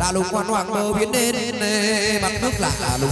là lùng quan hoàng bờ biến đến, đến, đến mặt nước lạ lùng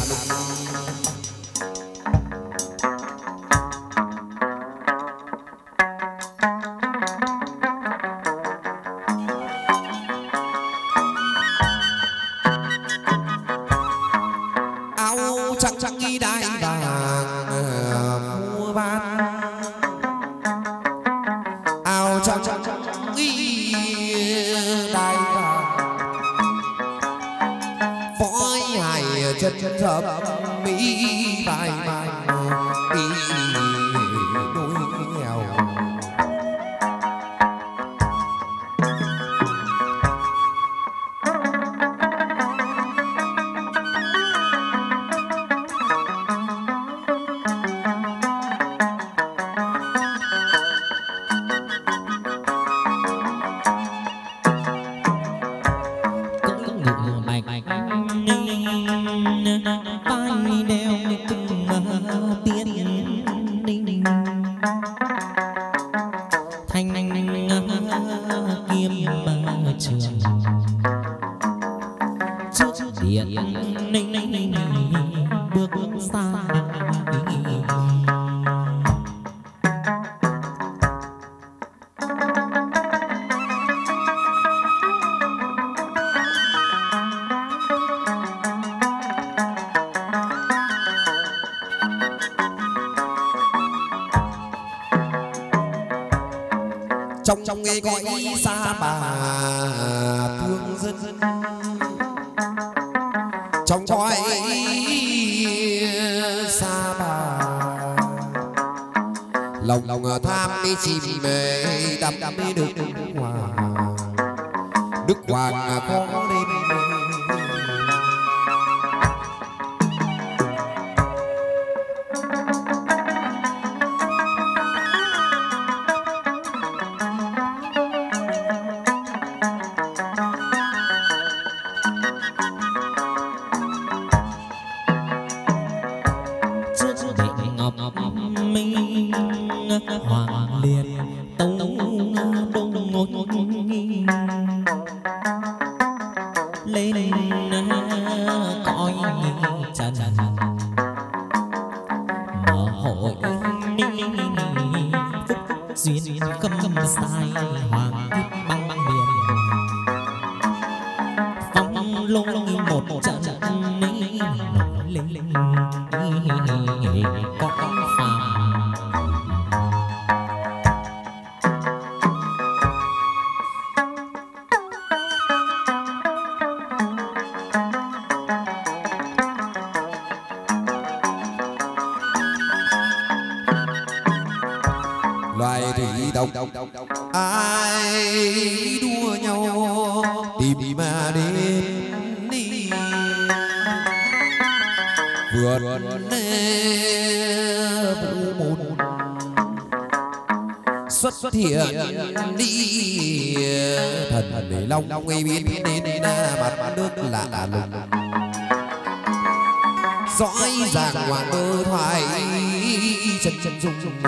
xuất hiện đi. thần để long uy biến đến mặt nước lạ lùng. dõi giang hoàng cơ thoại chân chân dung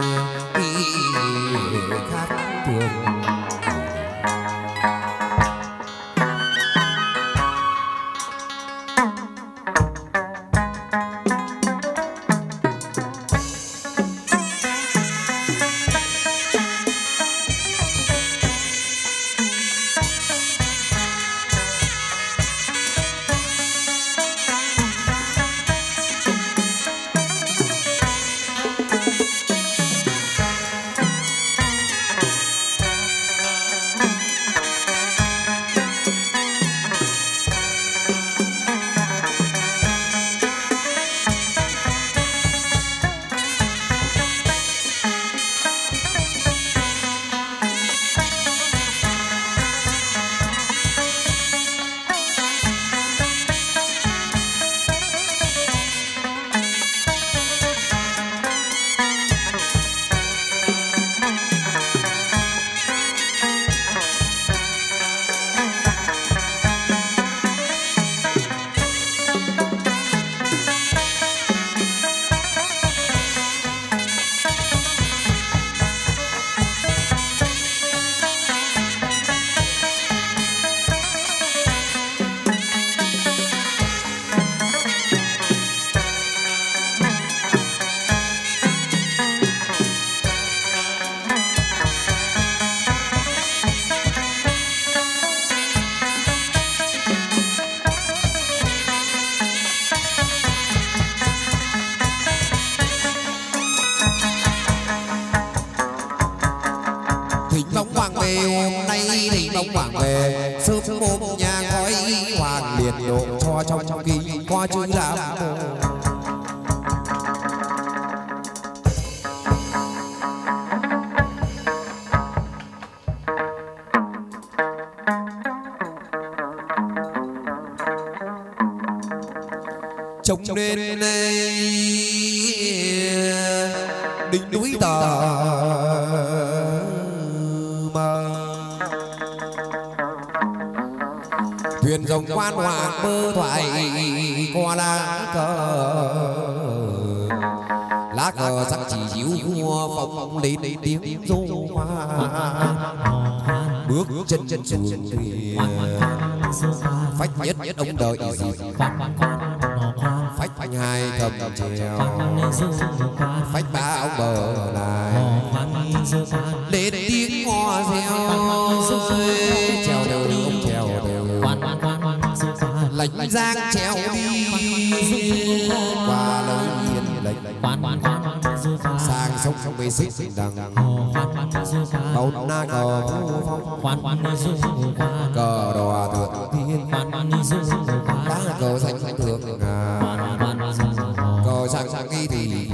cờ sang sang nghi thì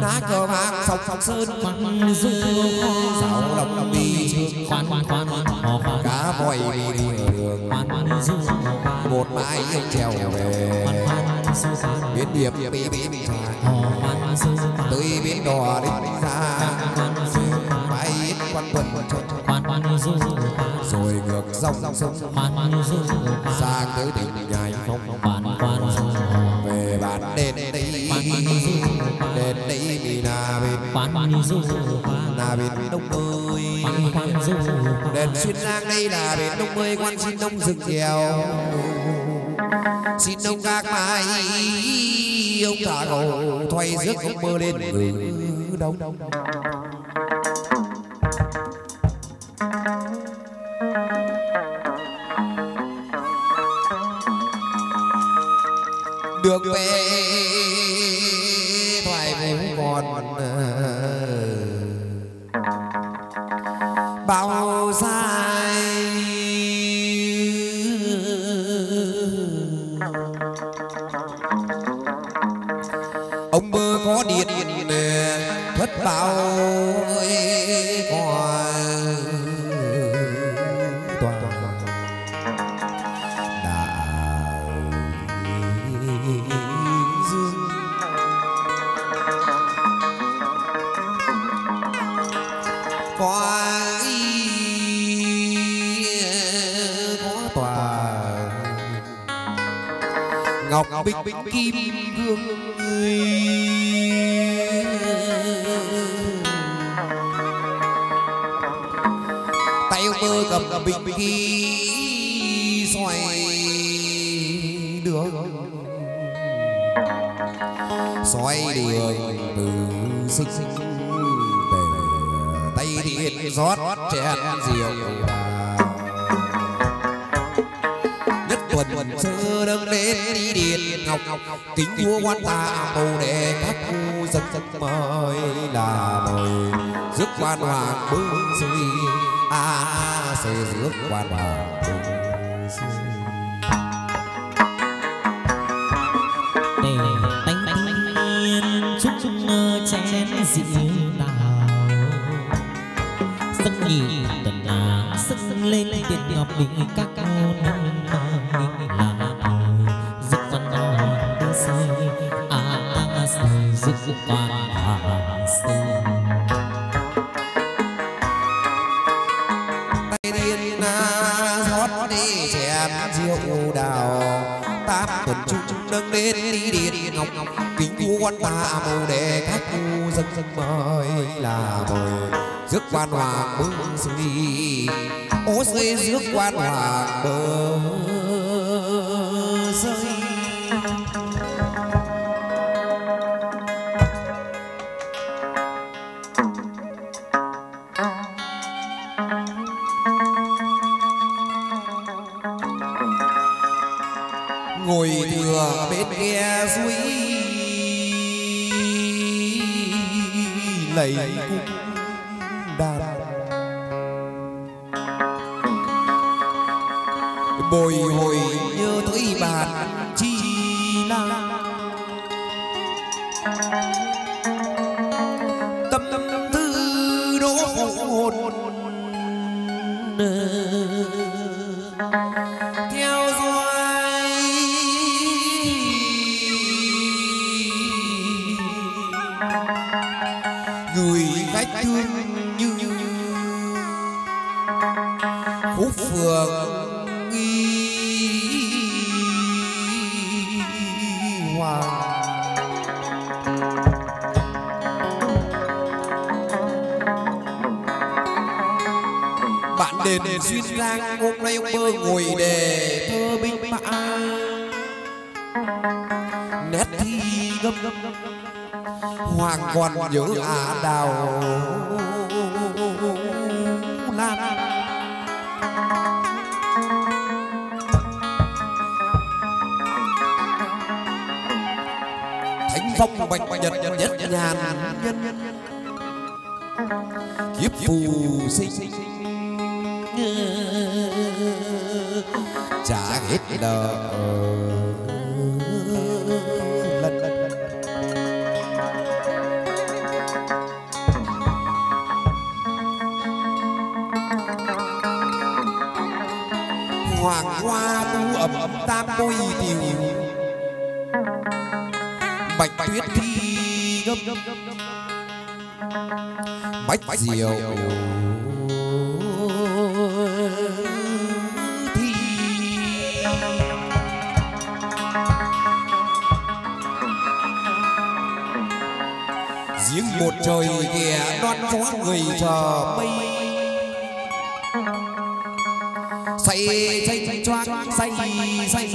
lá cờ vàng sông sông sơn sáu đồng đi trước cá voi đi đường. một mái yêu trèo về. biến điệp tới biến đò đi ra mãi quan quần rồi ngược dòng sông. Sang tới tỉnh nhai phong là bên là bên đông ơi đền xuyên lang đây là bên đông ơi quan xin đông rừng dèo xin ông gác mái ông thả cầu thoay rước ông mơ lên ngự đông. Được về thoại vũ còn bao sai ông bơ có điện thất bảo ơi có ngọc bích kim cương tay ông mơ cầm bình ghi xoay đường. Xoay đường từ sinh để tay thiện rót chén rượu nhất tuần sơ đến đi điện ngọc. Kính vua quan ta bồ đệ các khu dân dân mời là mời. Rước quan hoàng bưng suy a sẽ rước quan hoàng bưng suy để tánh tánh yên chúc chén rượu đào. Sân nhị tần là sân lên tiền ngọc bình các con quan ta mù đề các khu dân dân mời là mời rước quan hoàng bưng suy. Ô xây rước quan hoàng bơ rơi ngồi thừa bên kia suối lấy cung đàn bồi hồi nhớ tới bạt chi na. Tâm tư đỗ hồn sang hôm nay ông mơ ngồi đề thơ binh mã. Nét thi gấp, hoàng còn nhớ ả đào lan. Thánh phong bạch nhật nhất nhàn nhân kiếp phù sinh trả hết nợ. Hoàng hoa tu ẩm ẩm tam bôi tiều bạch tuyết thi gấp bách diệu. Một trời ghẻ đoan gió người chờ mây. Say say choáng, say say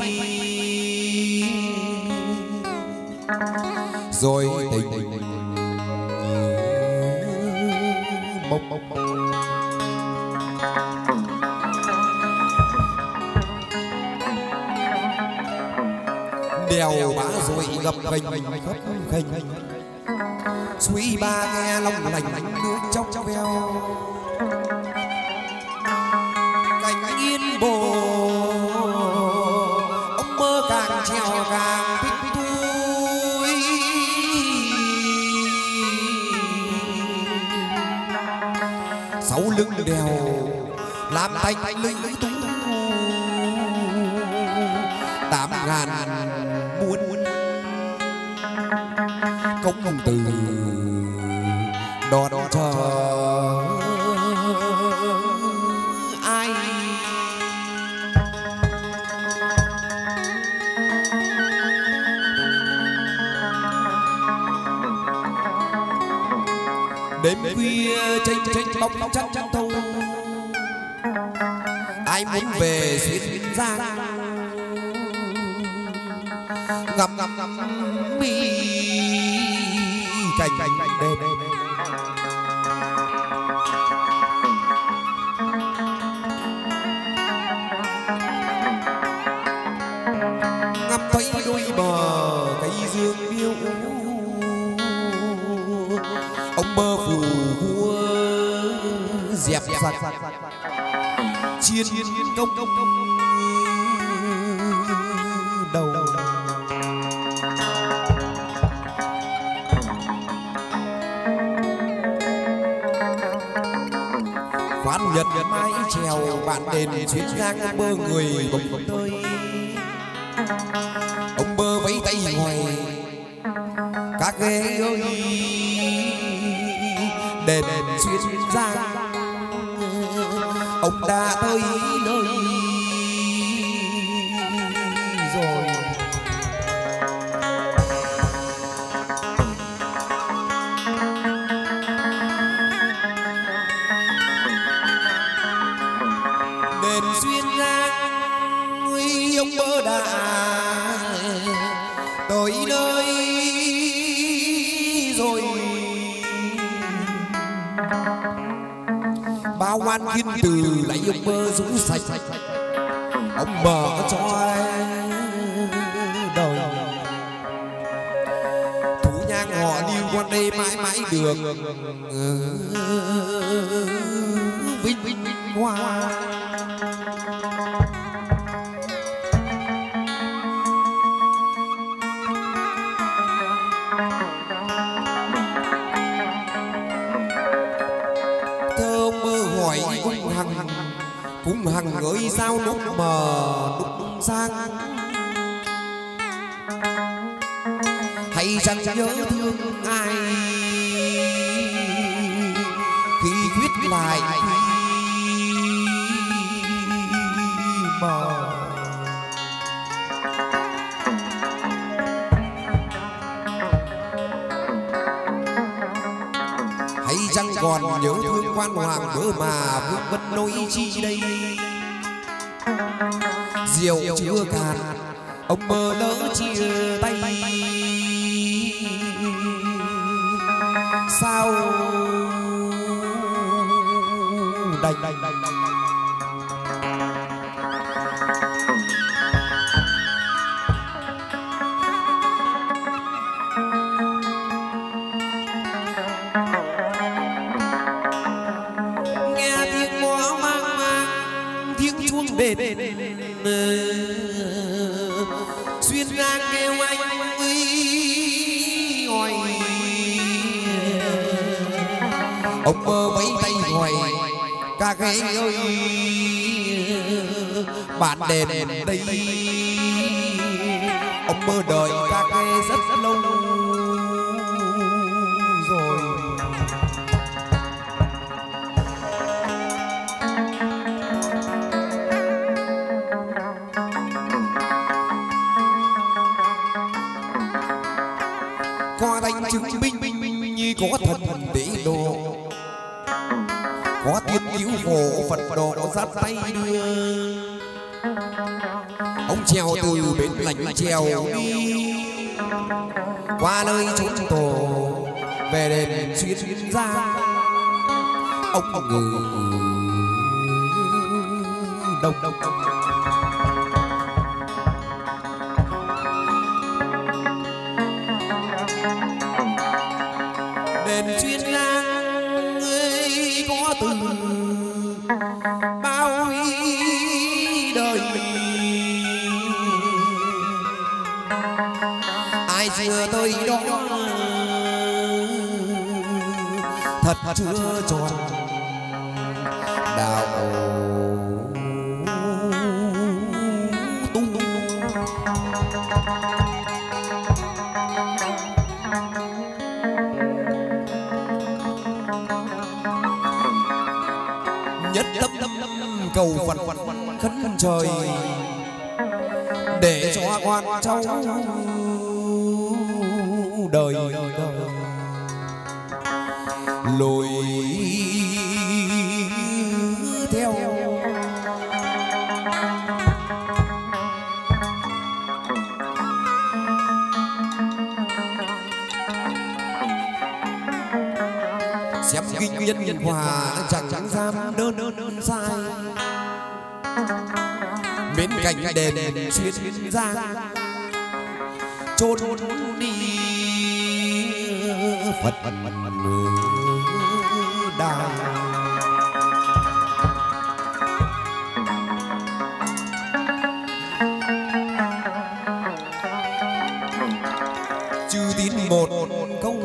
rồi tình. Mộng đèo bá rồi gặp gành, khắp khênh suy ba nghe long lành, nước trong veo. Cành yên bồ. Ông mơ càng trèo càng thích thui sáu lưng đèo, làm thành lưng tú đêm khuya tranh tranh bóng chắc chắc thâu. Ai muốn về xuyên giang? Ngắm ngắm ngắm mi cảnh cảnh đêm ngắm thấy đôi bờ cây dương điêu dẹp giặc chiến công. đầu. Khoan nhật mái trèo bạn đền chuyến ngang ông bơ người bồng tơi ông bơ vẫy tay ngoài các ghế ơi đền xuyên giang ông đã tới nơi bao thiên từ lấy ông bơ rũ sạch. Ông mở cho đời thủ nhang họ lưu quan đây mãi mãi được vinh vinh hoa. Ơi sao lúc mờ lúc sang hay chẳng nhớ thương ai? khi quyết lại mờ hay chăng còn nhớ thương quan hoàng mơ mà vương vân nỗi chi đây rượu chưa cạn. Ông mơ lỡ chia tay. Sao? Đành ca ghế ơi, bạn đền đây. Ông mơ đợi ca ghế rất lâu rồi. Có thanh chứng minh như có thần để độ cứu khổ phật độ sát tay đưa. Ông treo từ bến lạnh treo đi. Qua nơi chốn tổ, về đền xuyên ra. Ông ngừ đông đông đông chưa tròn đạo tung nhất tâm cầu phật khấn trời để cho quan cháu đời đời. Nhân hòa chẳng dám đơn đơn sai bên cạnh đền xuyên ra chôn đi phật đài chư tín một câu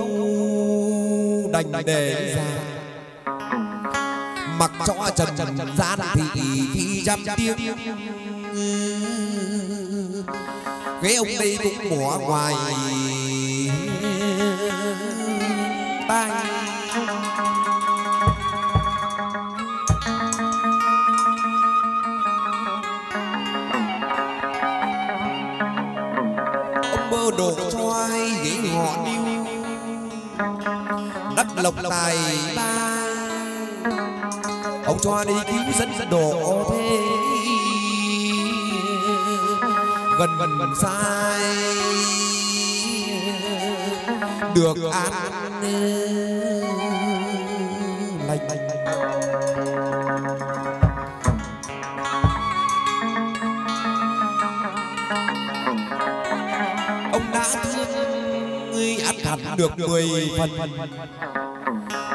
đành để ra trần gian thị khi trăm tiếng. Cái ông đây cũng bỏ ngoài. Tai ông bơ đổ cho ai ghế họ đất lộc tài ba cho đi cứu dân đổ thế gần gần sai. Được an lành. Ông đã thương người ăn hẳn được mười phần.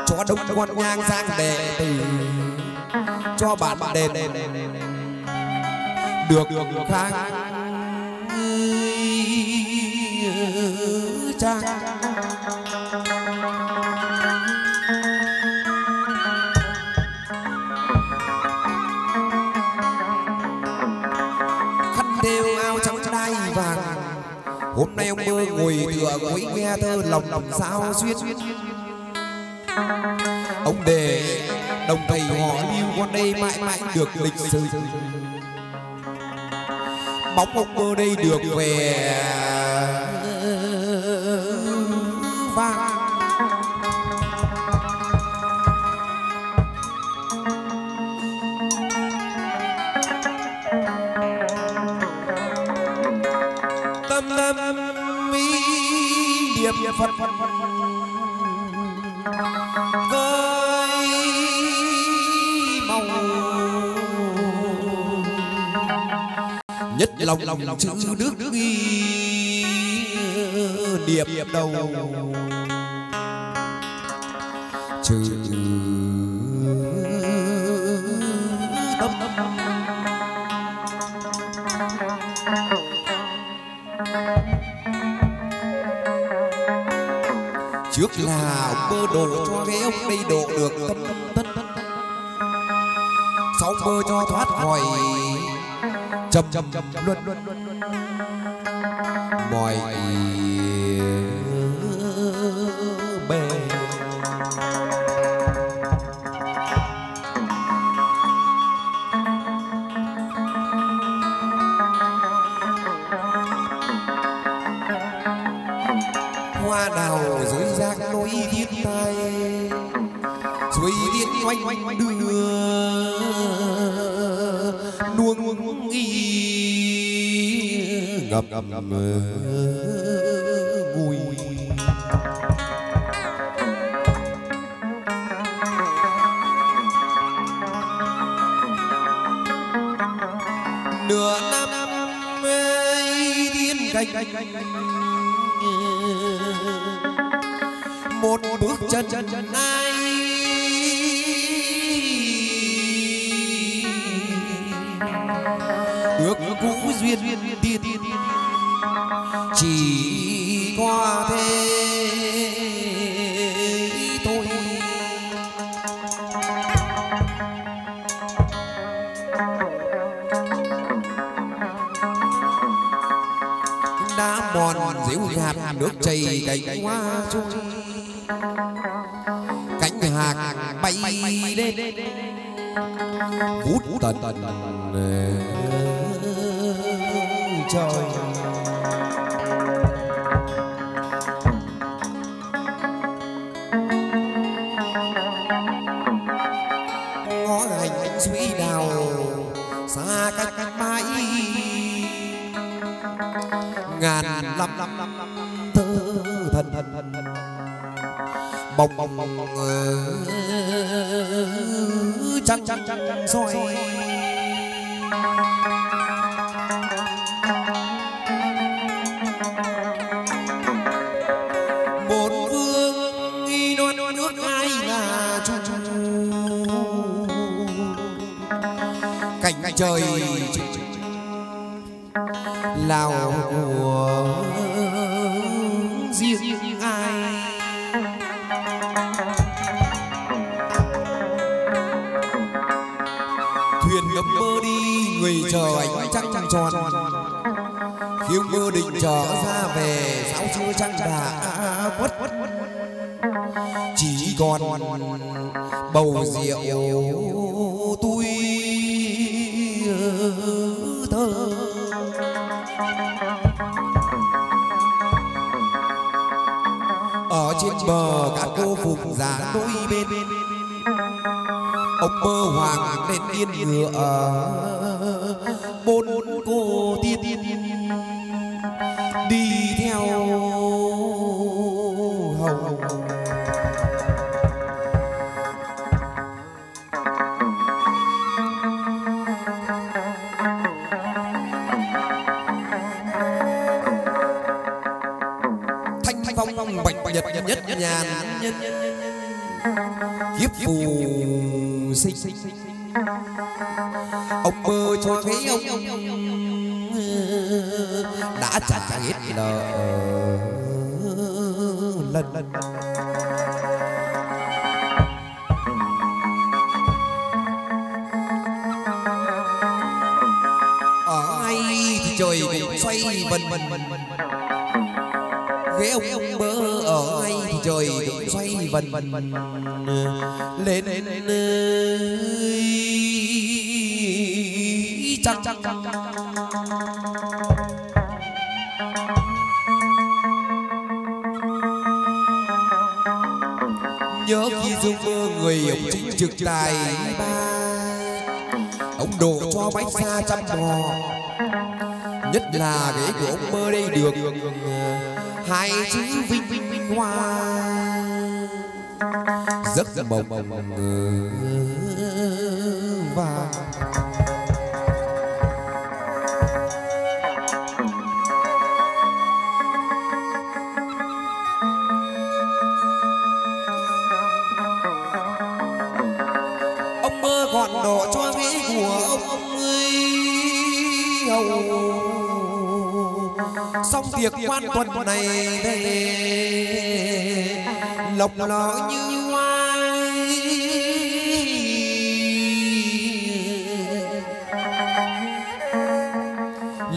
Cho đông quan nhang sang đệ tử cho bạn đền. được khang trang hôm nay ông mơ ngồi tựa gối nghe thơ lòng lòng sao duyên. Ông để đồng thầy họ lưu con đây mãi mãi được lịch sử. bóng ông mơ đây được về. vang tâm tâm mi điệp phật với nhất lòng lòng chữ đức ghi điệp đầu. Chữ tâm trước là bơ đồ cho cái ông đây độ được tâm tất. Sau bơ cho thoát khỏi chấm trầm luân mọi I'm. Thần thần bồng bồng bồng trăng trăng ờ, trăng trăng soi. Một vương y non nước ai là chu. Cảnh trời. Lào của tròn. Khiêu mưa định trở ra về sáu chưa trăng đà quất chỉ còn bầu rượu tôi thơ. Ở trên bờ các cô phục giả đôi bên. Ông mơ hoàng lên yên ngựa. Nhàn nhân phù sinh. Ông mơ cho thấy ông. đã trả hết nợ cũng vân vần vần lên trăng trăng. Trăng nhớ khi dung mơ người ông chính trực tài ba, ông đổ cho bánh xa trăm bò nhất là cái của ông mơ đây được, hai chữ vinh vinh hoa giấc mộng và ông mơ gọn đổ cho ghế của ông ơi hầu. Xong việc quan tuần này về lộc lọ như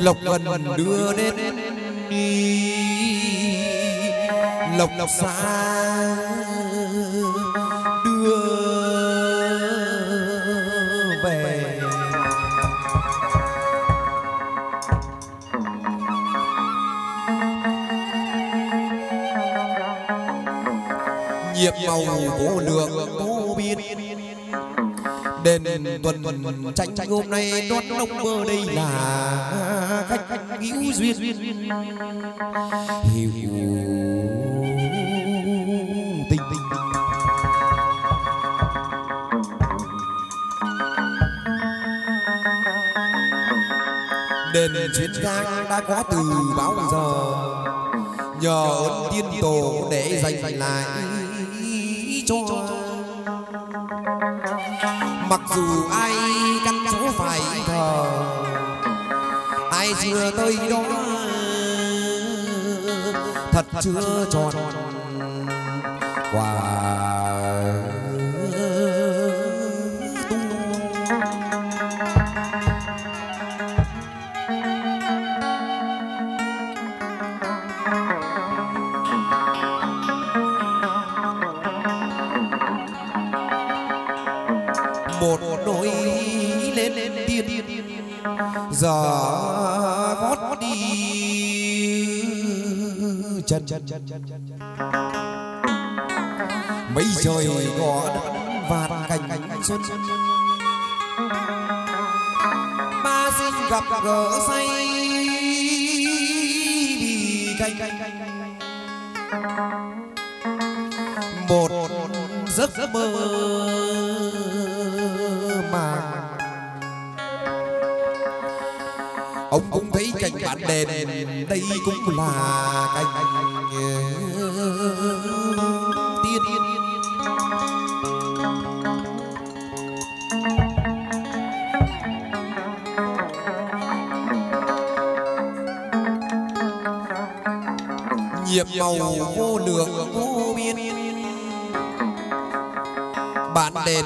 lộc gần đưa đến đi, lộc lộc xa đưa về. Nhiệm màu vô lượng vô biên đền tuần tuần tranh tranh hôm nay đón đông mơ đây là khách hữu duyên. Hiểu tình tình đền chuyến giang đã có từ bao giờ, nhờ ơn tiên tổ để dành lại cho mặc dù ai căn số phải thờ, ai chưa tới đó thật chưa tròn. Quả giờ gót đi chân. Mấy trời có vạt cành xuân. Ba xin gặp gỡ say vì cành một giấc mơ đền đây cũng là cảnh tiên. Nhiệm màu vô lượng vô biên. Bạn đền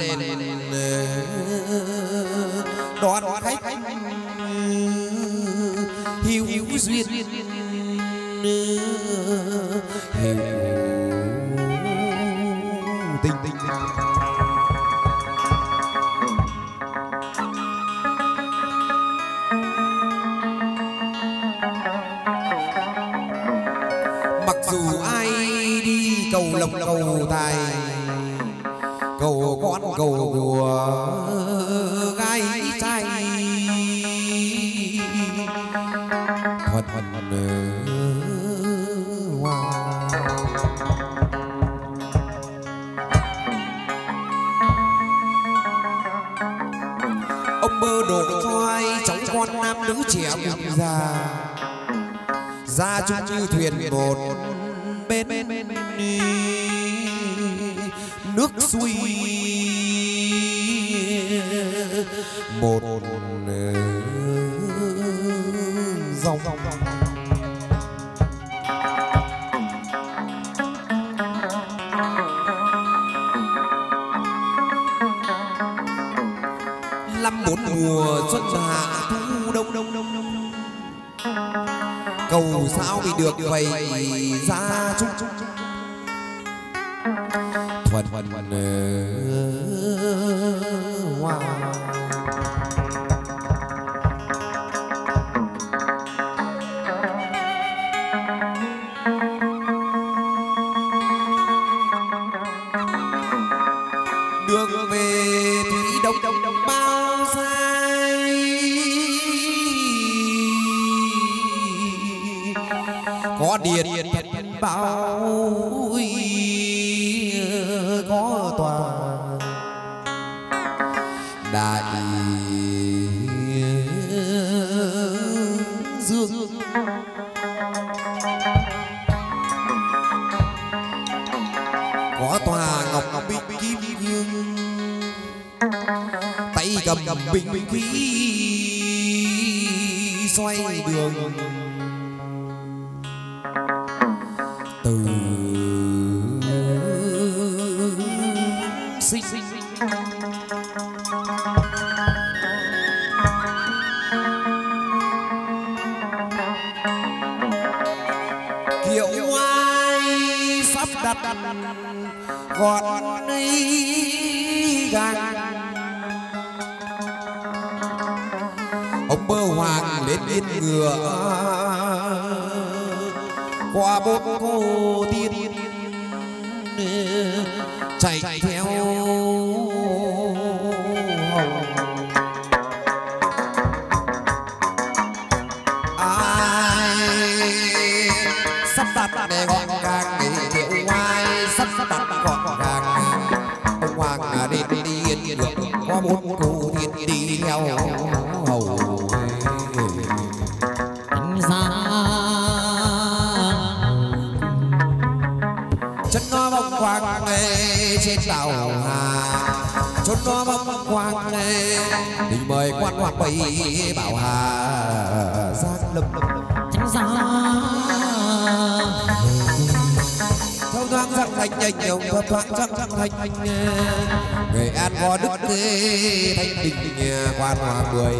năm bốn mùa xuân hạ thu đông. Đông đông đông cầu sao bị được vậy ra chung chúc thuần thuần ờ, hoa. điệt thật bao có tòa đại dương. Có tòa ngọc ngọc bích kim hương, tay cầm bình khí xoay đường. nhanh nhồng thoát thoát chắc chắc thanh Người An có đức kế thanh đình ờ, quan hòa người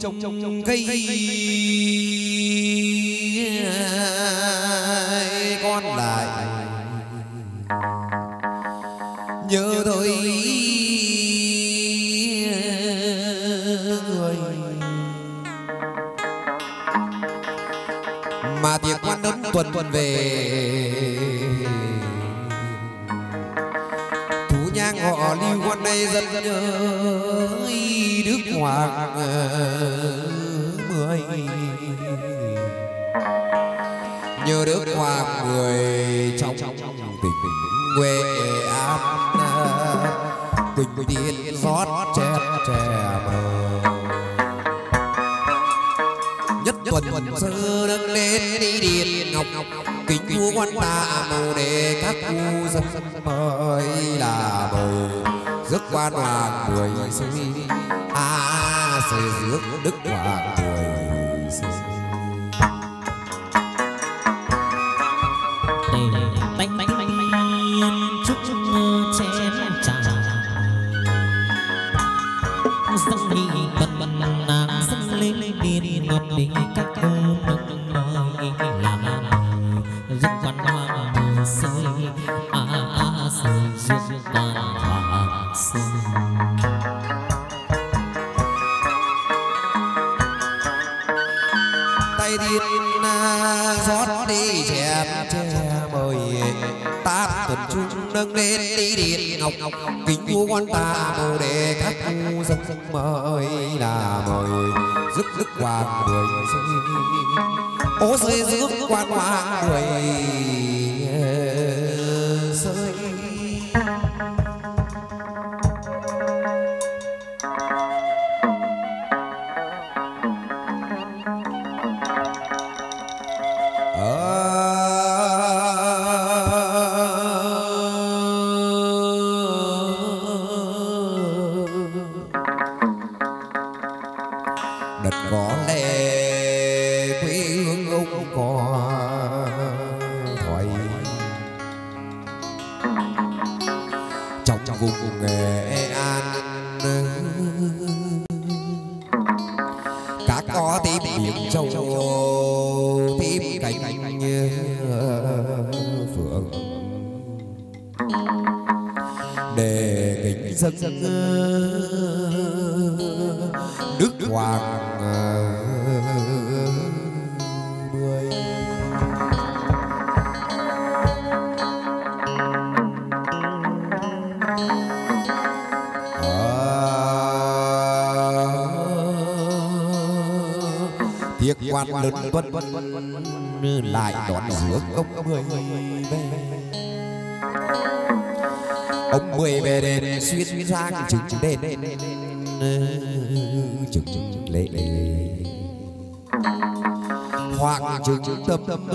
Trông! tiền ngọc kính vua quan ta bồ đề các khu dân mời là mời rước rước hoàng người ô dưới rước quan hoa người đức hoàng mười Việc quan lớn tuân lại đón giữa công người. ông mười về đền, xuyên xoang trứng đền. Trứng trứng lệ hoàng trứng tâm tâm,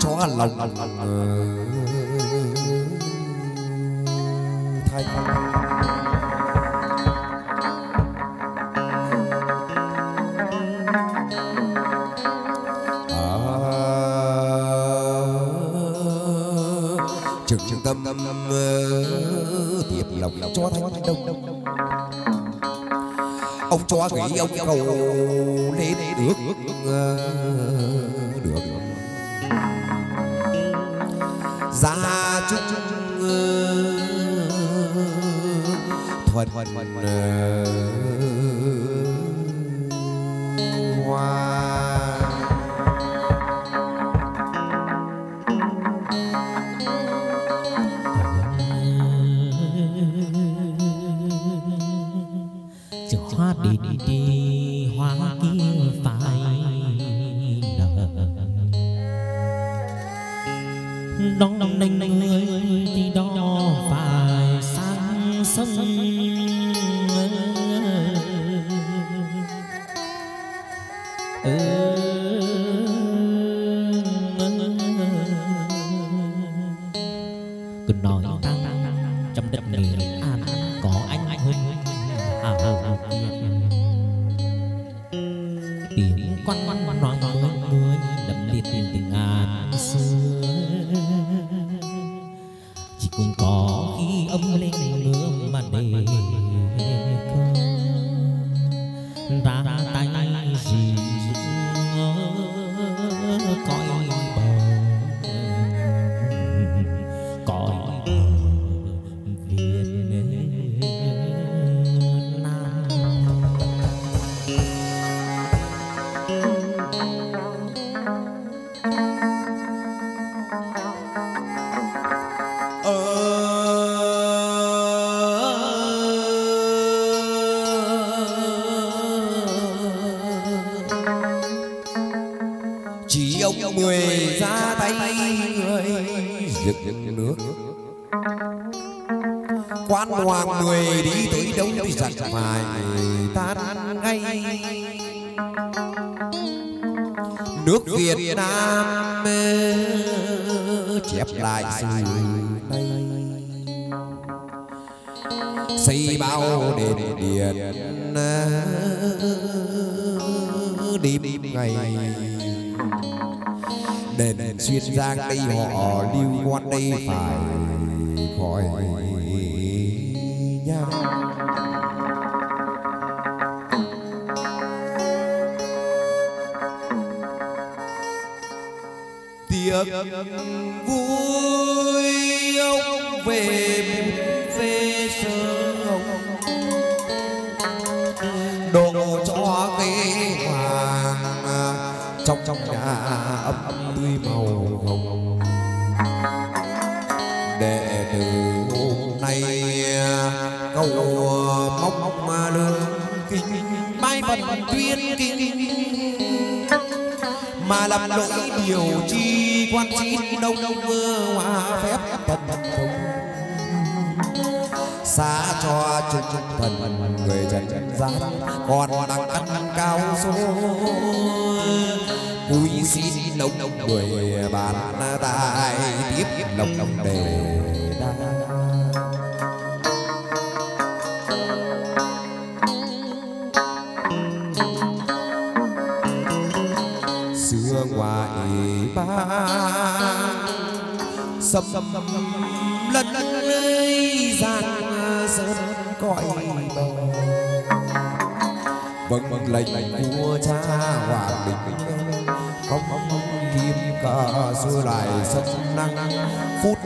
cho lòng yêu cầu lại xài nay xây bao đền điện đêm ngày đền ờ, xuyên ờ, giang đây họ lưu quan đây phải khỏi nhau. quan chín đông mưa hòa phép thần phùng xa cho chúng thần người trần gian còn đang ăn cao số. Vui xin đồng đồng người bàn tài tiếp lòng đồng đề đời sông phút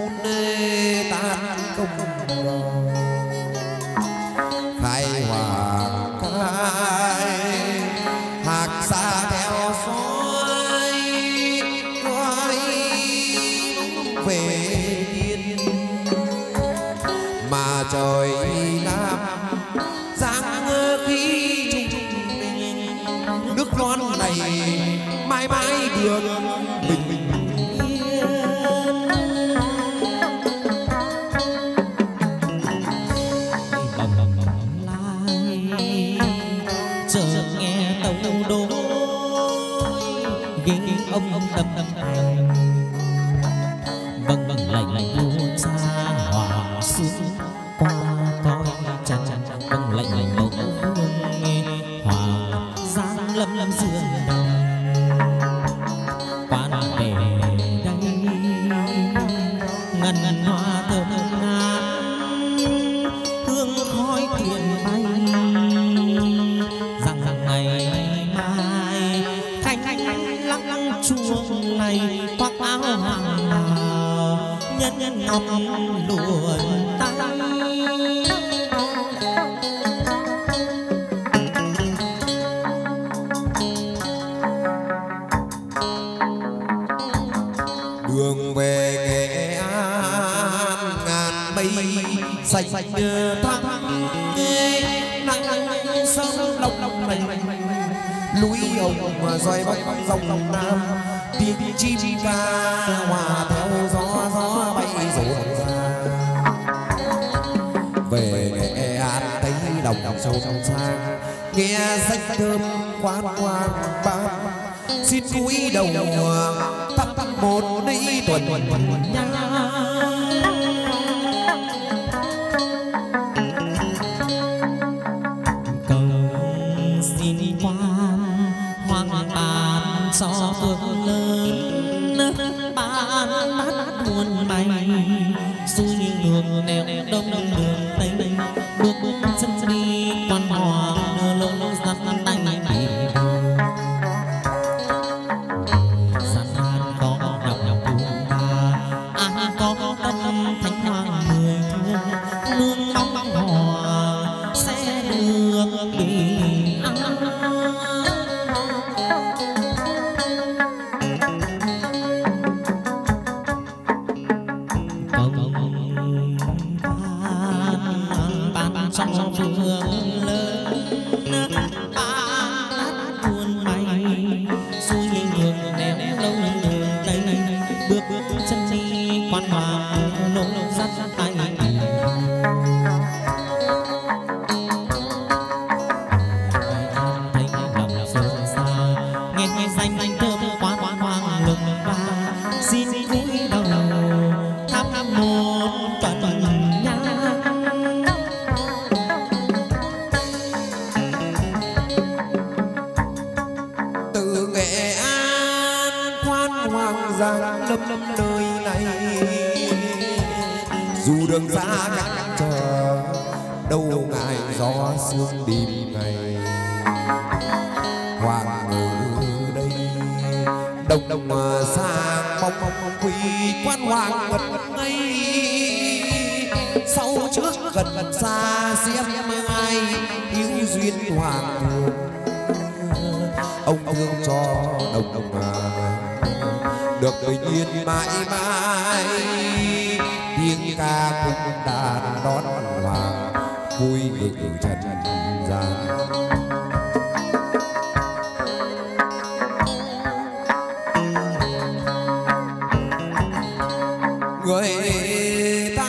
người ta.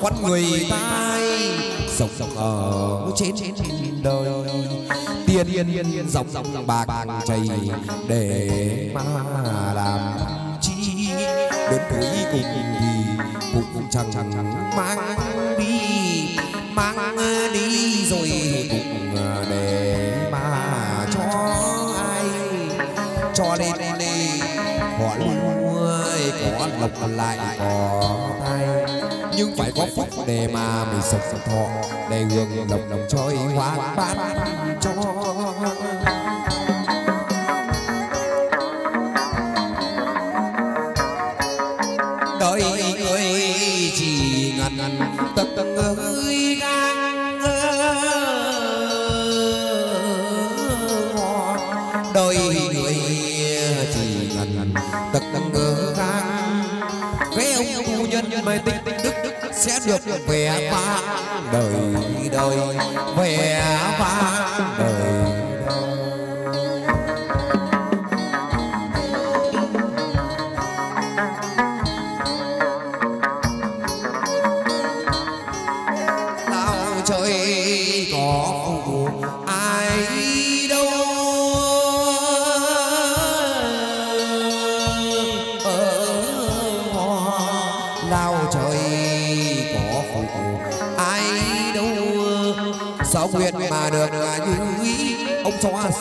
Quan người ta sống sống ở trên đời. Tiền yên dòng dòng bạc bạc chảy để mà làm chi. Đến cuối cùng thì cũng chẳng mang đi mang đi rồi cũng lộc lại có thay nhưng phải có phúc để mà mình sống thọ, để hưởng lộc lộc cho hoa bán cho được vẻ vang đời đời. Về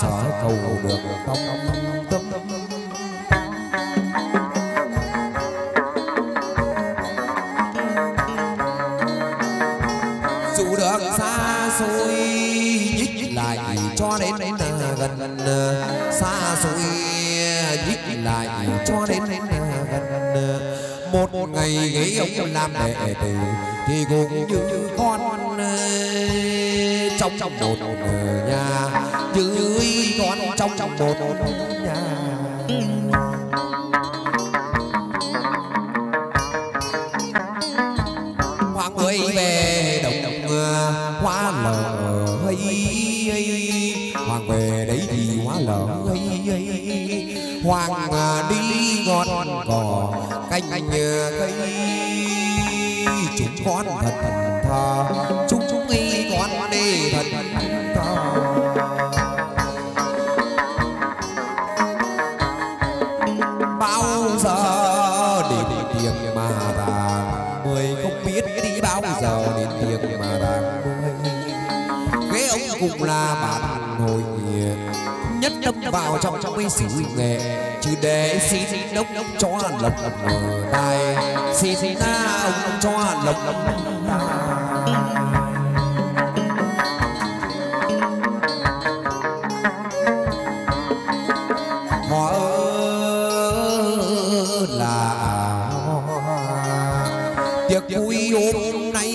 sở cầu được công tâm dù được xa xôi nhích lại cho đến gần, xa xôi nhích lại cho đến gần. Một ngày ghế ông làm đệ tử thì cũng như trong trong một nhà dưới con trong trong một nhà. Hoàng mới về, đồng hoa lở hay hoàng về đấy thì hoa lở hay hoàng đi ngọn cỏ canh cây. Chúng con thật thà đi thành bao giờ đến tiền mà tàng mười không biết đi bao giờ đến tiền mà tàng mười ghế ông cũng là bạn hồi nguyện nhất tâm vào trong trong cái sự nghệ, chứ để xin đốc đốc cho lộc tài xin na ông cho lộc tài tiệc vui hôm nay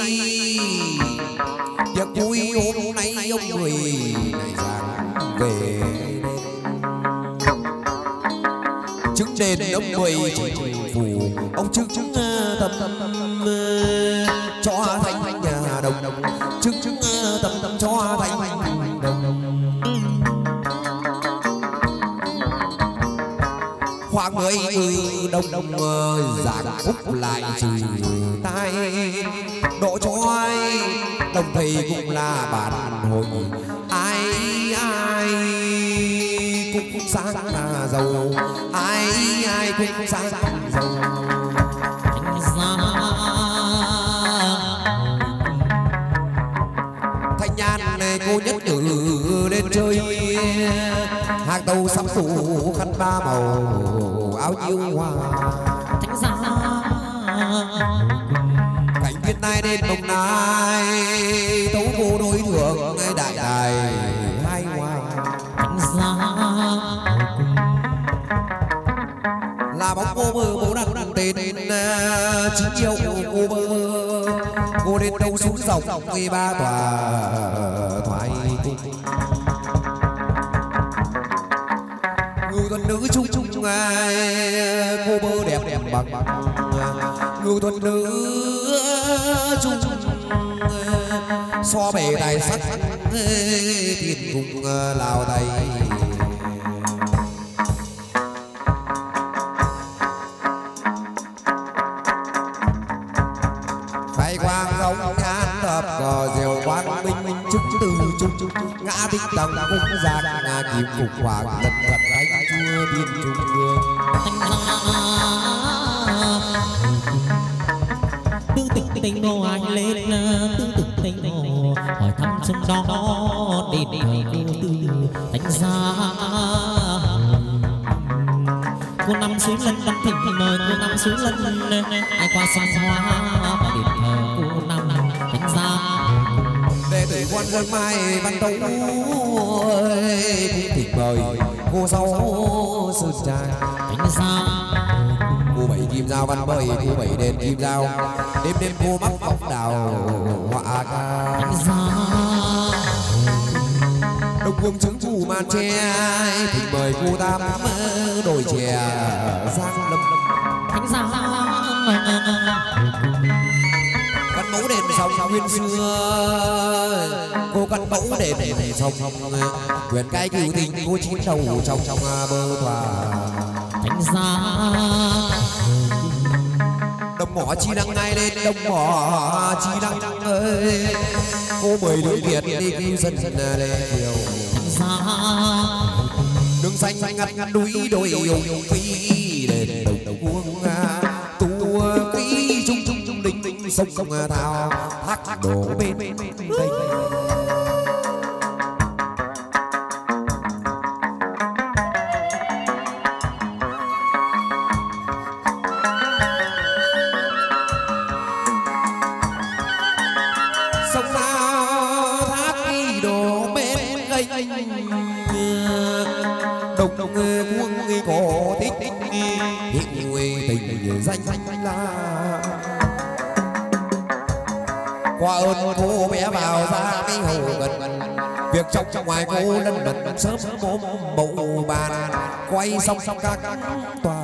tiệc vui hôm nay ông người này về chứng đền ông mười phù ông chứng chứng tâm cho thánh nhà đồng chứng chứng mới ư đông ờ, đông giảng phúc lại trừ tay. Độ ai đồng thầy cũng là bản hội ai ai cũng sáng là giàu. Ai ai cũng sáng giàu. Tủ khăn ba màu áo chiêu hoa. Thánh giá cảnh viên nay đến đồng nai tấu cô đối thượng đại đài hai hoa. Thánh giá là bóng cô mơ bố đặt tên chính yêu cô mơ. Cô đến đâu xuống dòng nghe ba tòa thoại nữ chung chung ai cô mơ đẹp đẹp bằng người thuần nữ chung so bề tài sắc thiên cùng lào tay. Khai quang giống nhan thập cò diều quang minh minh chức từ trung ngã tích tầng cung giang ngã kim phục hoàng tình đồ anh lên tương tự tình đồ hỏi thăm xuân đó đến thời cô tư thánh giá cô năm suối lân năm thịnh mời cô năm suối lân ai qua xa hoa và điện thờ cô năm thánh giá đệ tử quan quân mai văn đấu cũng thịnh mời cô dâu sơn trai thánh giá cô bảy kim dao văn bơi, cô bảy đèn kim dao. Đêm đêm cô bắt bóc đào, họa ca. Thánh đông vương chứng phủ màn tre, thịnh mời cô tam đổi chè. Giang lâm. Thánh giá mẫu đền sông nguyên xưa cô cắn mẫu đền sông quyền cai cửu tình cô chín đầu trong trong bơ thỏa thánh giá đồng mỏ chi đăng ngay lên đồng mỏ chi đăng ơi cô mời đối việt đi cứu dân dân lên giá đường xanh ngắt ngắt núi đồi yêu phi đền đồng cuông sông sông thao thác đổ bên bên đây ngoài cô lần lần sớm mồm bầu bàn quay xong xong các tòa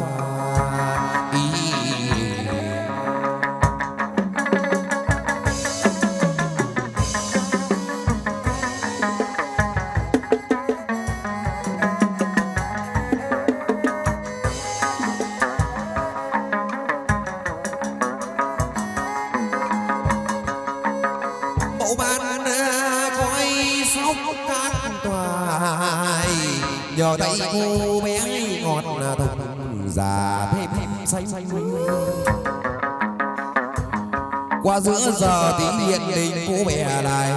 giờ tí điện đình cô bè này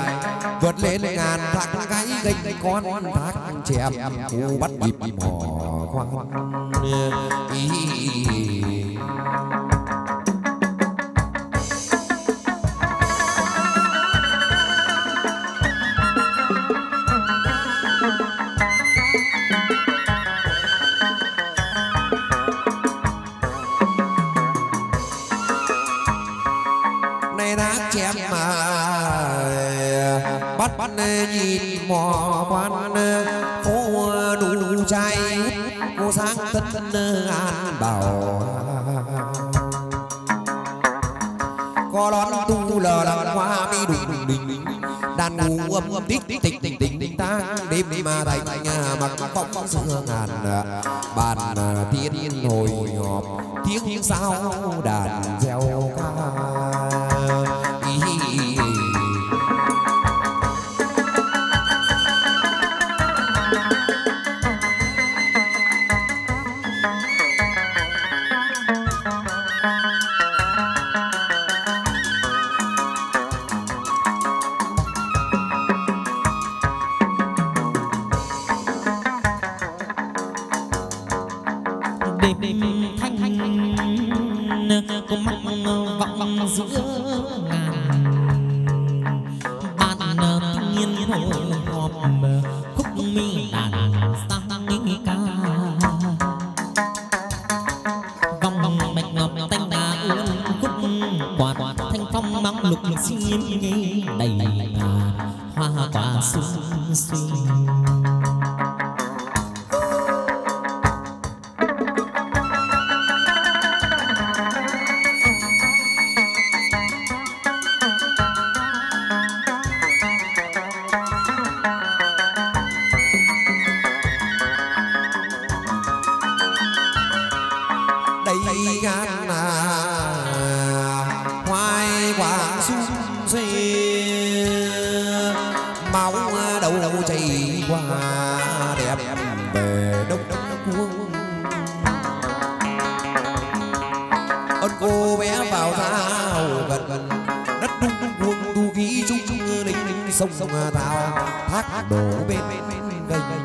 vượt lên ngàn thác gáy gánh con thác chèm cô bắt nhịp mò khoan mặc phong xưa ngàn máu đầu đầu chảy qua, đẹp về đông quân ơn cô bé vào thao, gần gần đất đông quân tu ghi chung chung linh sông sông thao, thác đổ bên bên bên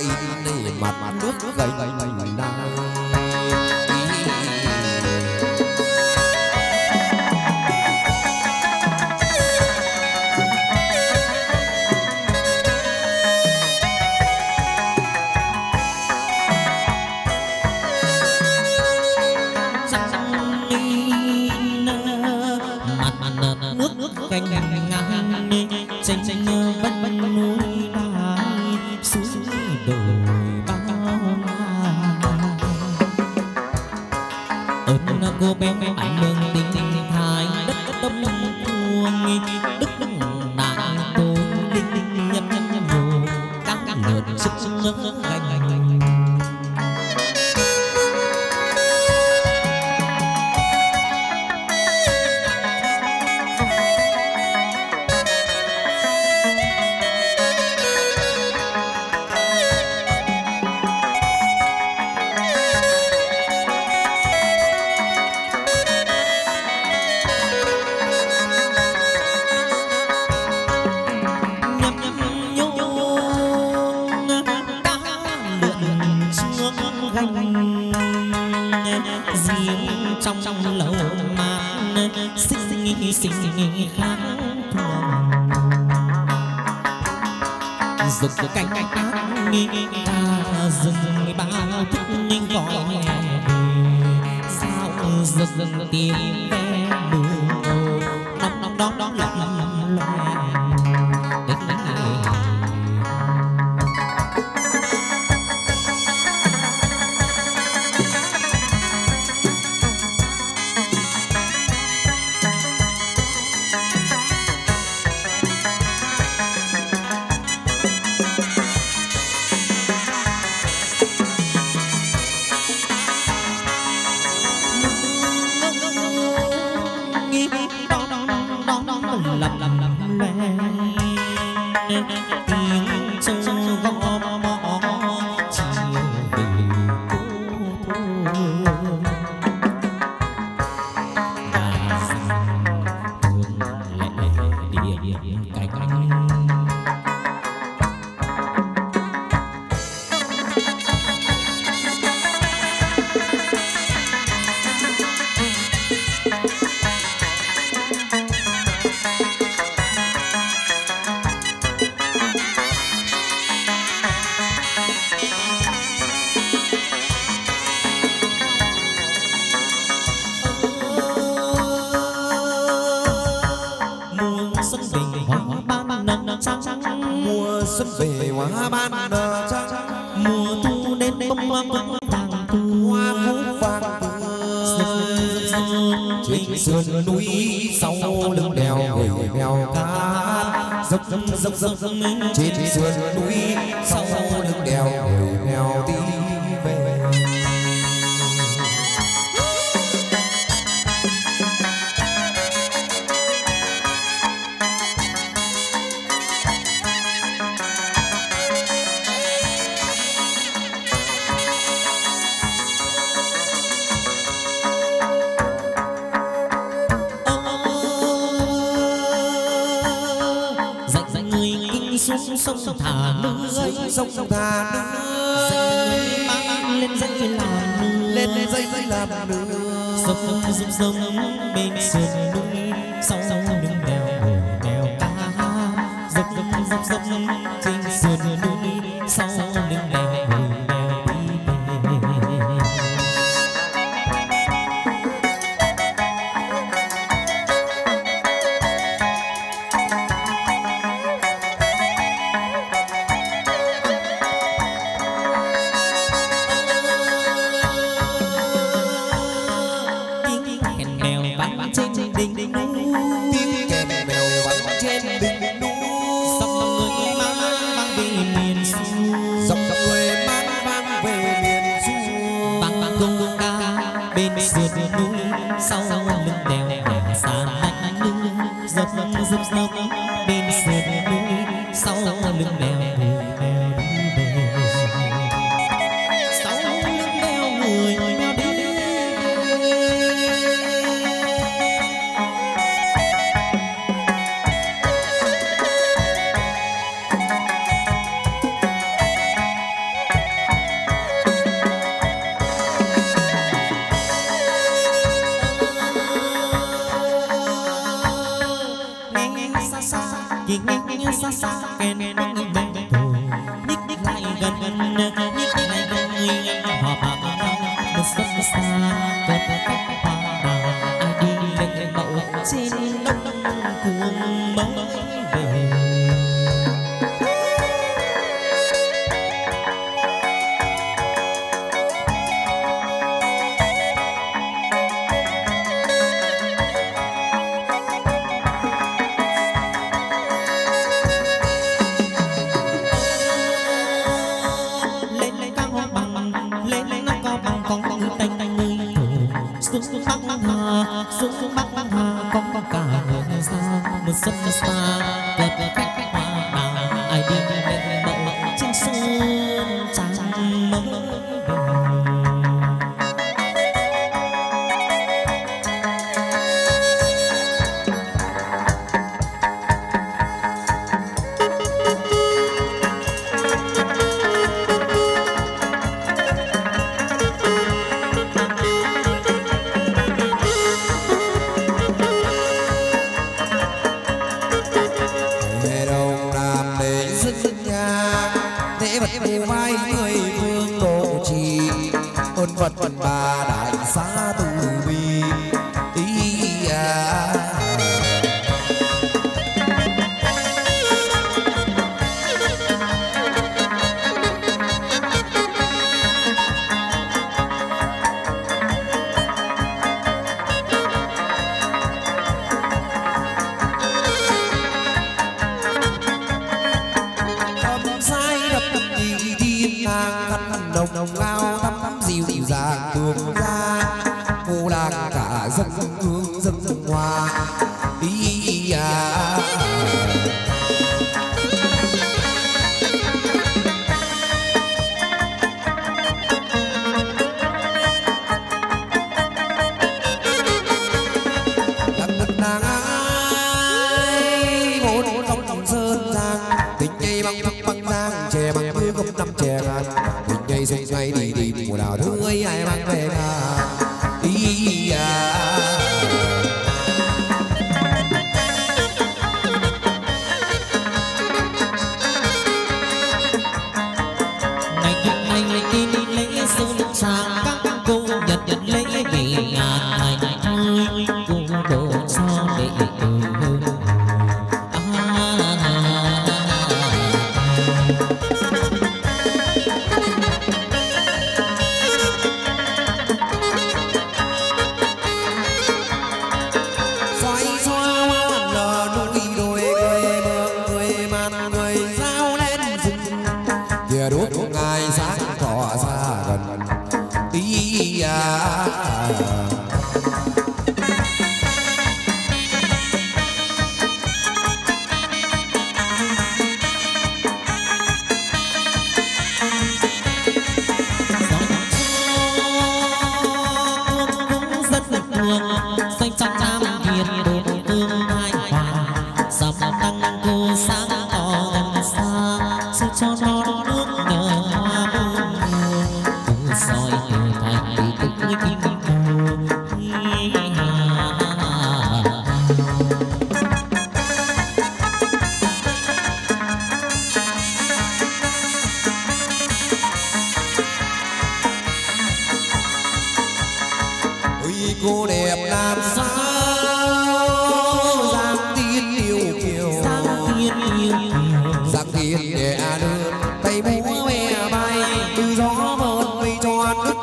in mặt nước gành đào màn trăng mùa thu đến bông bông thằng thu hoa vũ vàng trên sườn núi sau lưng đèo người đèo cá dốc dốc dốc dốc trên sườn núi sau sông Thà nước lên dây làm nước lên dây làm nước sông sông sông bên sắp sắp sắp sắp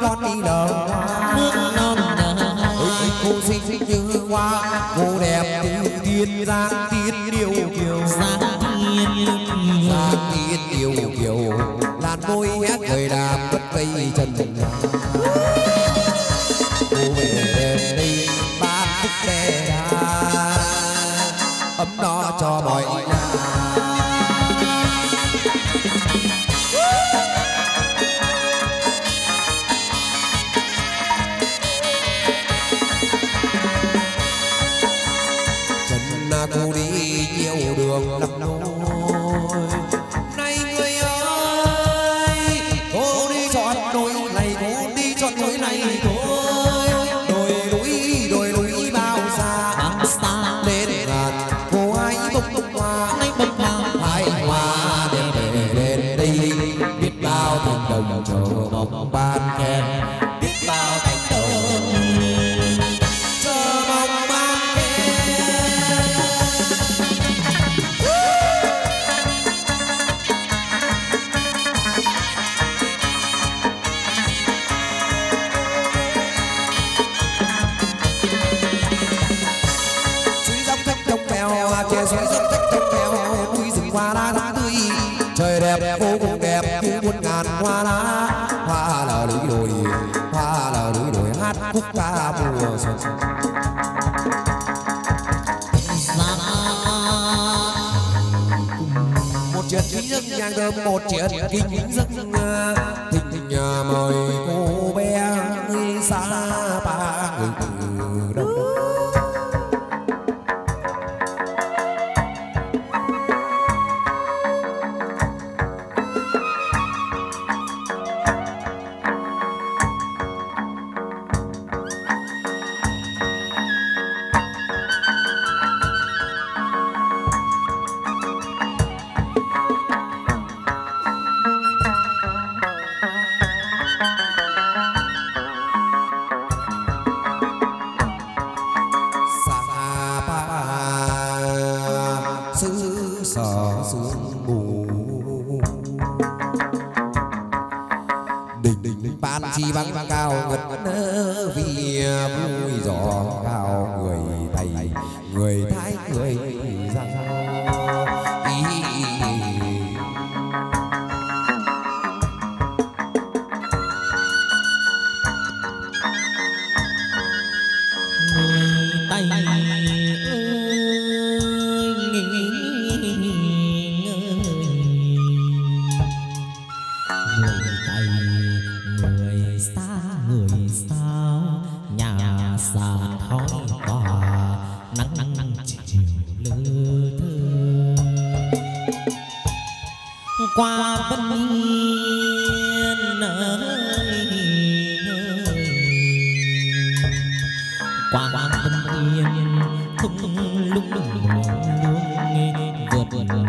con đi đầu bước non ơi cô xinh xinh như hoa cô đẹp như tiên giang tiên điều kiều. Giang tiên giang tiên điều kiều. Làn môi hé cười đàm bất tây trần.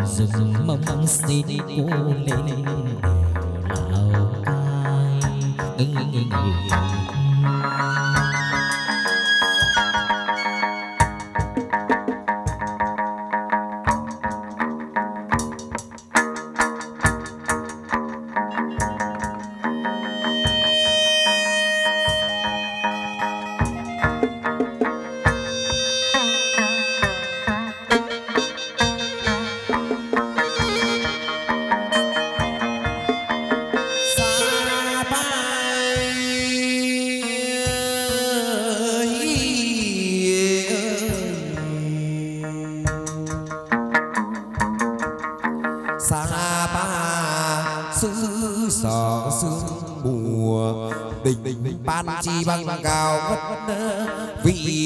rừng mâm xin cô lên. Lào cai ngưng nghỉ we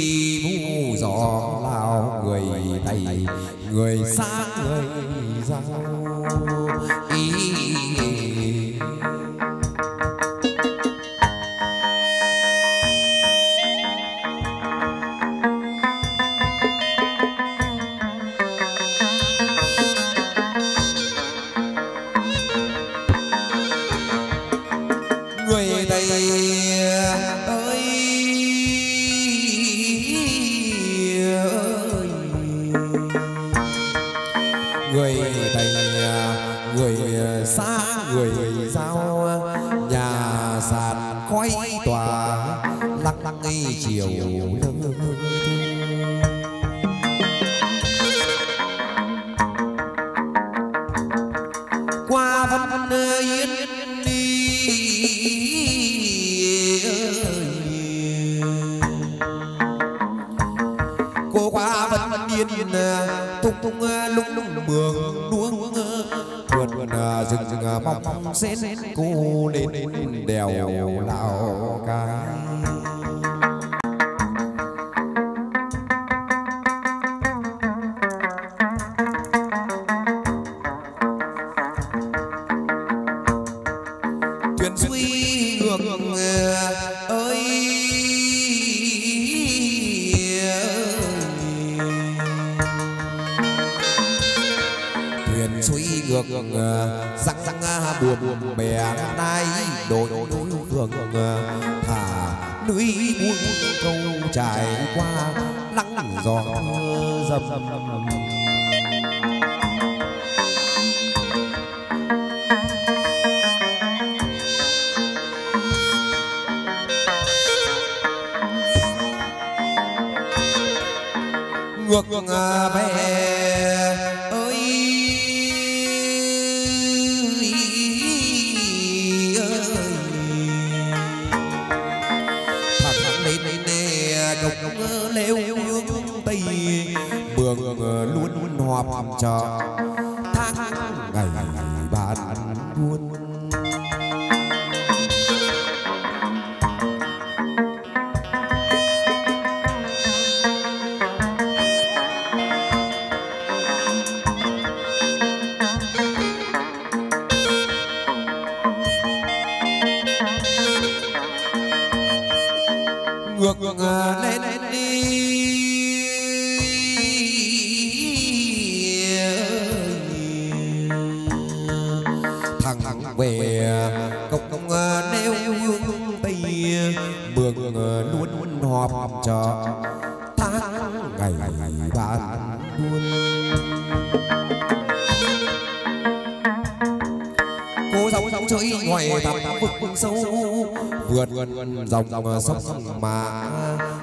dòng dòng ờ, sông mà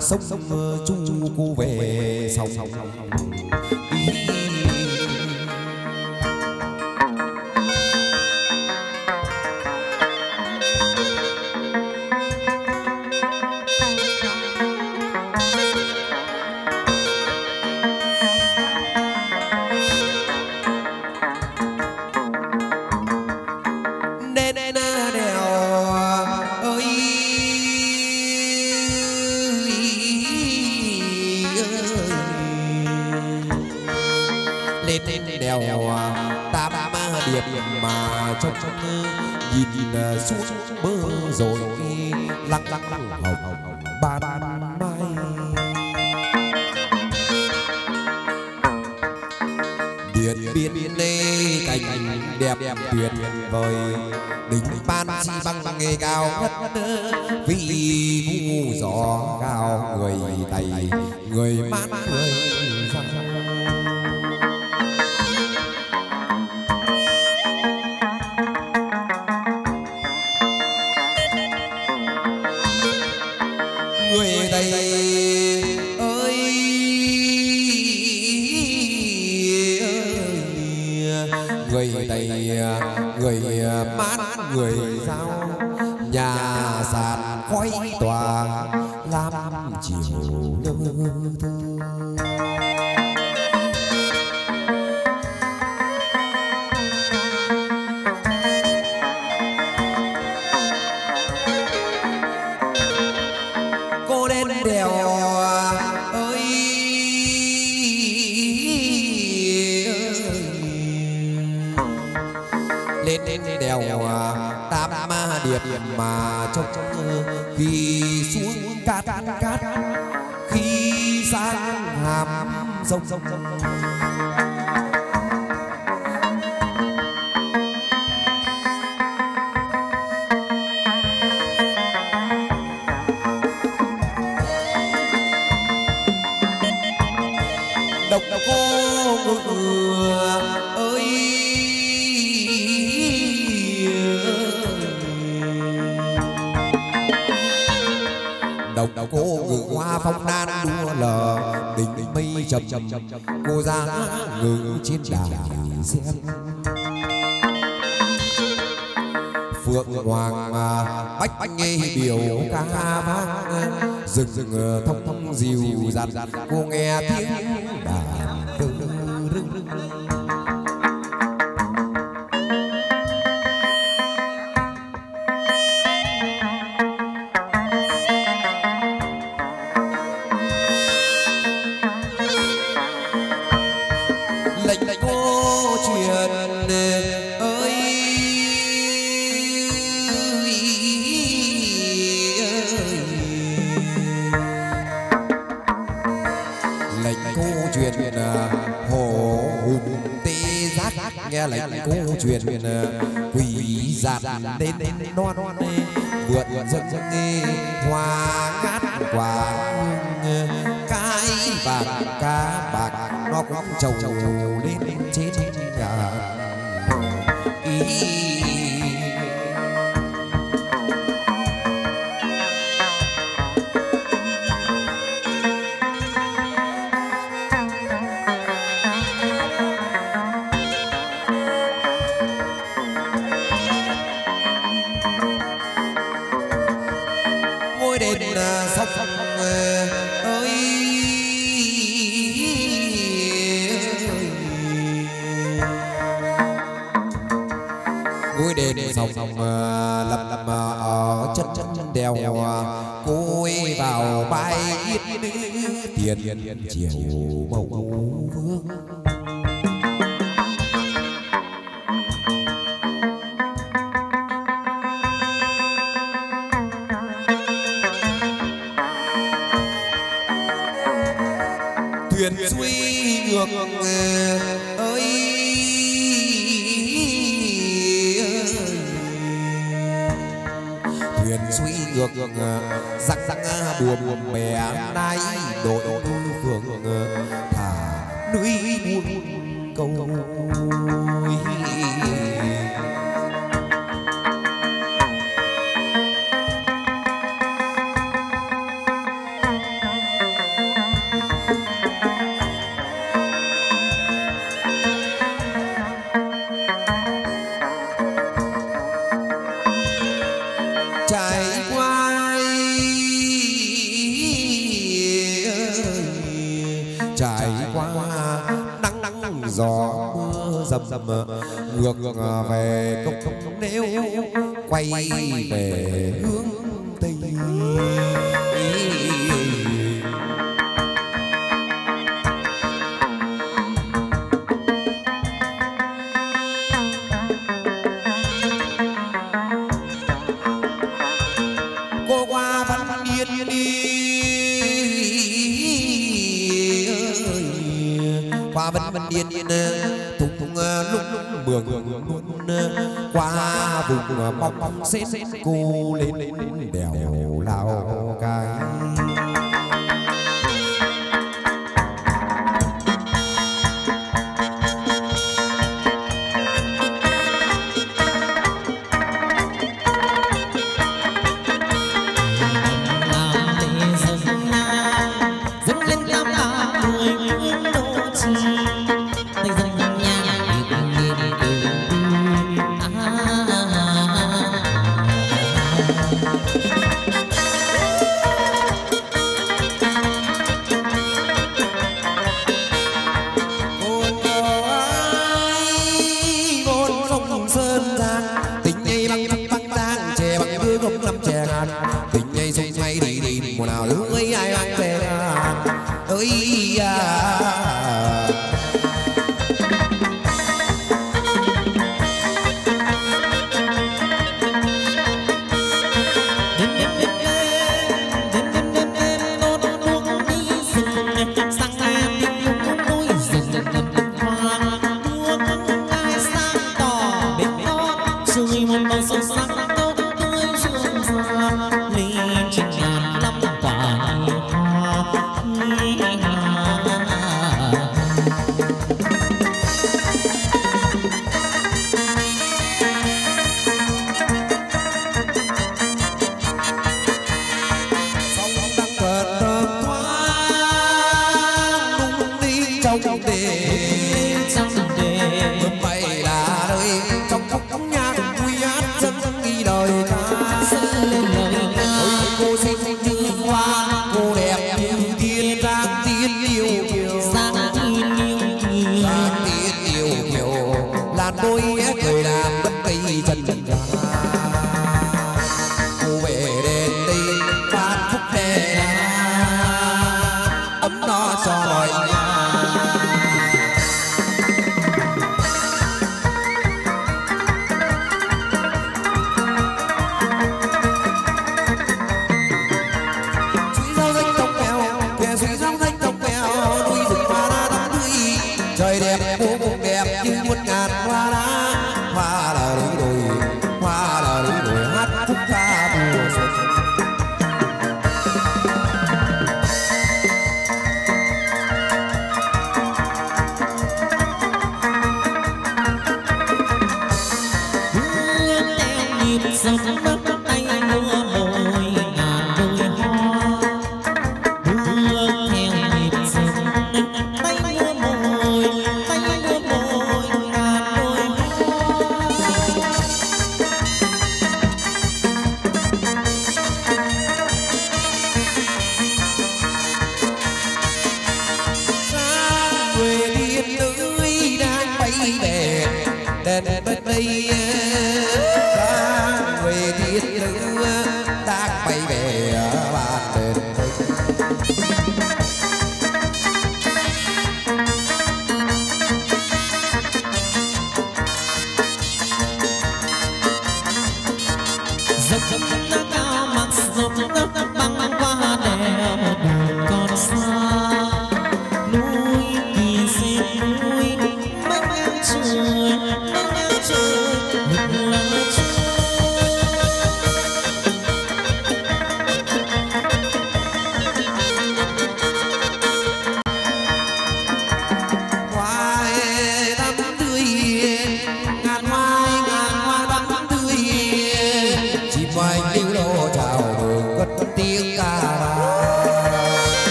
sông ờ, chu cô về sông. Phượng hoàng bách bách nghe biểu ca vang. Rừng rừng thông thông dịu dặn cô nghe tiếng đàn truyền ờ, quỷ giạt đến non vượt dân nghe hoa ngát quả ờ, cái vàng cá bạc nó cũng trầu lên trên nhà. Ý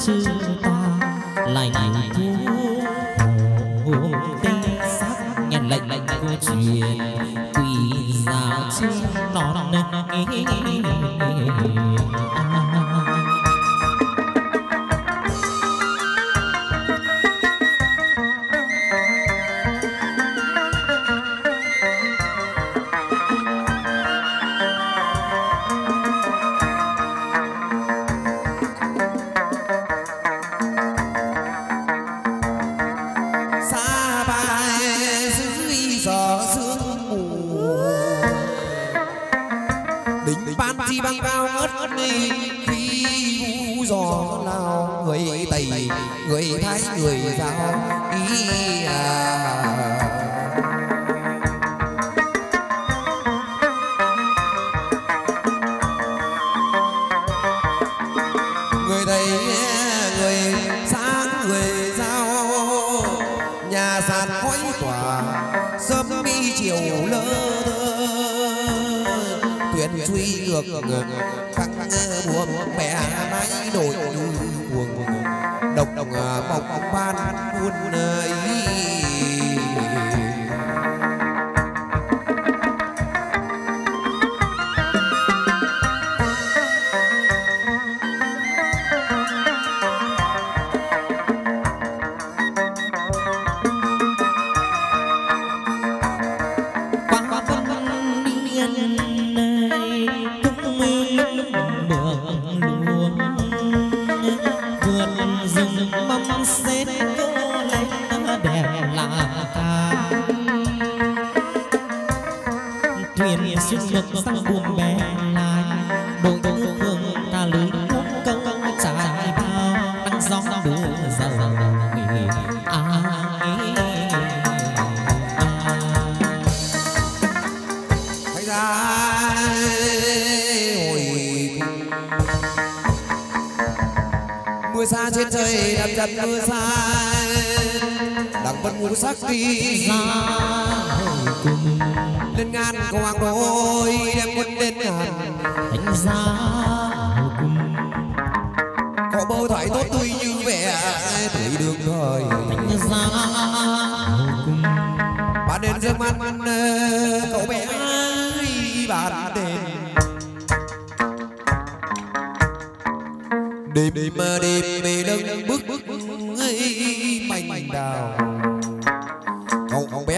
to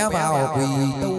vào quỳ tu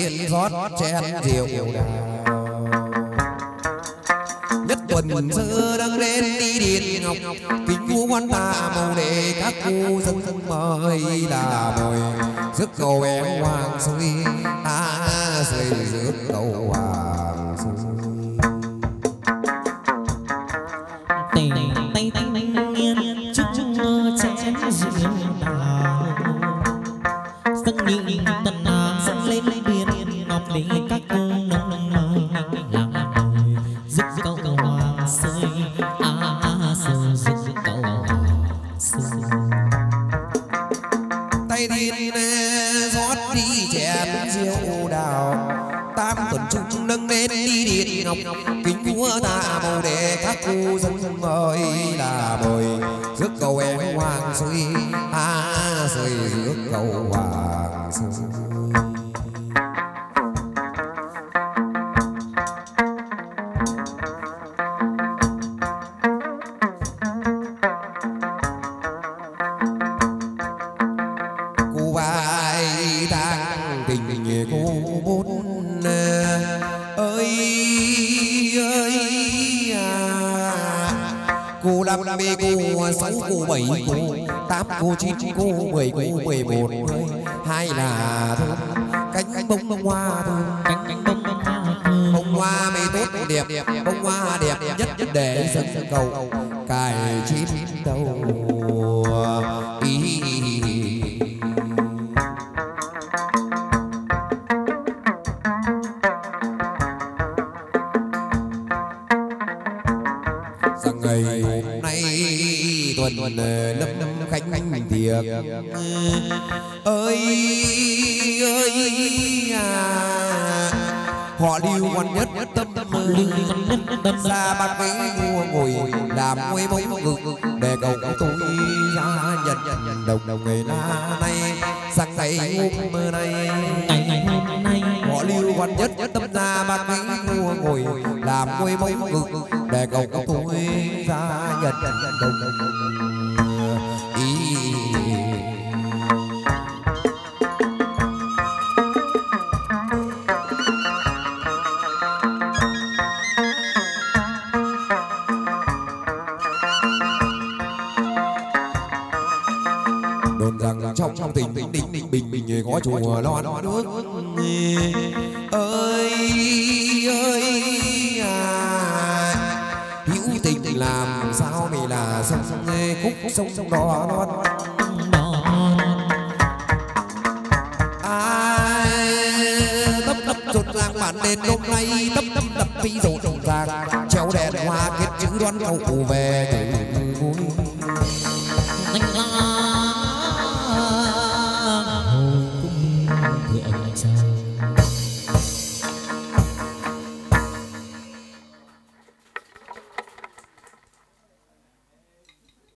yên rót chén rượu nhất tuần xưa đang lên đi điện ngọc, kính vũ quan ta màu để các cô dân mời là mồi. Rước cầu em hoàng xuôi ta xây rước cầu hoàng ngọc kính chùa, lo lon nước. Ơi ơi à. Hữu tình làm sao mày là sông sông khúc sông sông đỏ non